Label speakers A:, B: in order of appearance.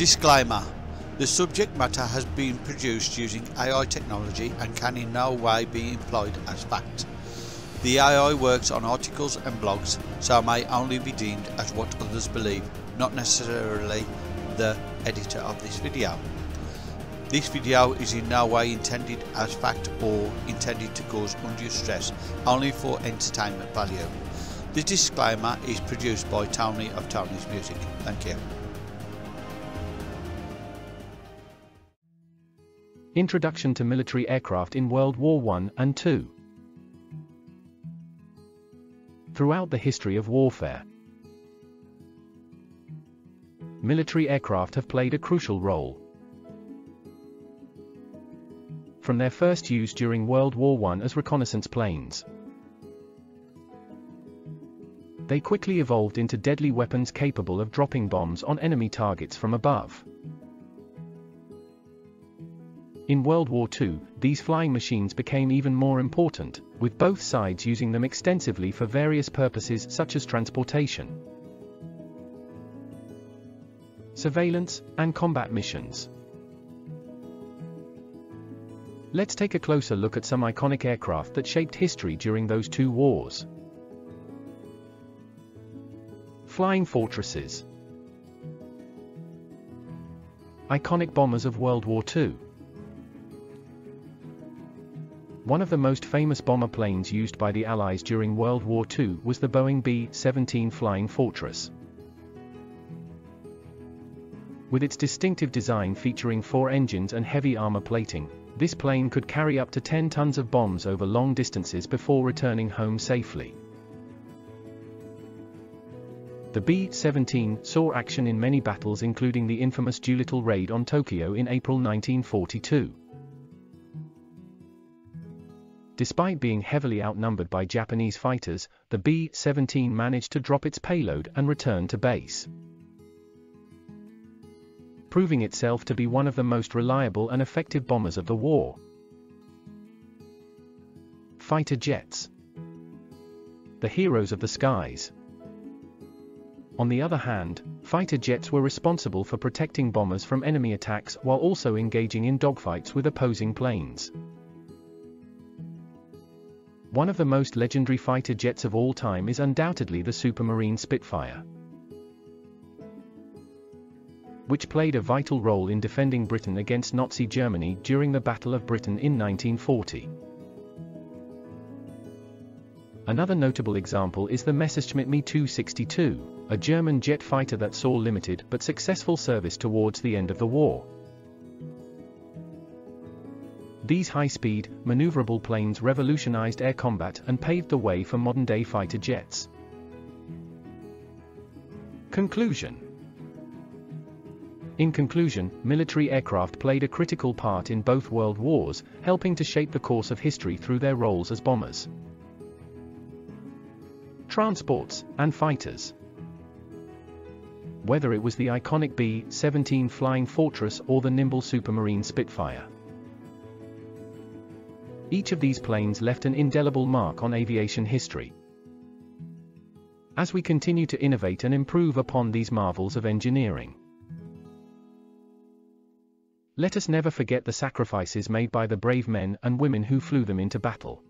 A: Disclaimer The subject matter has been produced using AI technology and can in no way be employed as fact. The AI works on articles and blogs, so may only be deemed as what others believe, not necessarily the editor of this video. This video is in no way intended as fact or intended to cause undue stress, only for entertainment value. The disclaimer is produced by Tony of Tony's Music. Thank you.
B: Introduction to military aircraft in World War I and II. Throughout the history of warfare, military aircraft have played a crucial role. From their first use during World War I as reconnaissance planes, they quickly evolved into deadly weapons capable of dropping bombs on enemy targets from above. In World War II, these flying machines became even more important, with both sides using them extensively for various purposes such as transportation, surveillance, and combat missions. Let's take a closer look at some iconic aircraft that shaped history during those two wars. Flying Fortresses Iconic bombers of World War II One of the most famous bomber planes used by the Allies during World War II was the Boeing B-17 Flying Fortress. With its distinctive design featuring four engines and heavy armor plating, this plane could carry up to 10 tons of bombs over long distances before returning home safely. The B-17 saw action in many battles including the infamous Doolittle raid on Tokyo in April 1942. Despite being heavily outnumbered by Japanese fighters, the B-17 managed to drop its payload and return to base. Proving itself to be one of the most reliable and effective bombers of the war. Fighter jets. The heroes of the skies. On the other hand, fighter jets were responsible for protecting bombers from enemy attacks while also engaging in dogfights with opposing planes. One of the most legendary fighter jets of all time is undoubtedly the Supermarine Spitfire, which played a vital role in defending Britain against Nazi Germany during the Battle of Britain in 1940. Another notable example is the Messerschmitt Me 262, a German jet fighter that saw limited but successful service towards the end of the war. These high-speed, maneuverable planes revolutionized air combat and paved the way for modern-day fighter jets. Conclusion In conclusion, military aircraft played a critical part in both world wars, helping to shape the course of history through their roles as bombers, transports, and fighters. Whether it was the iconic B-17 Flying Fortress or the nimble Supermarine Spitfire. Each of these planes left an indelible mark on aviation history. As we continue to innovate and improve upon these marvels of engineering, let us never forget the sacrifices made by the brave men and women who flew them into battle.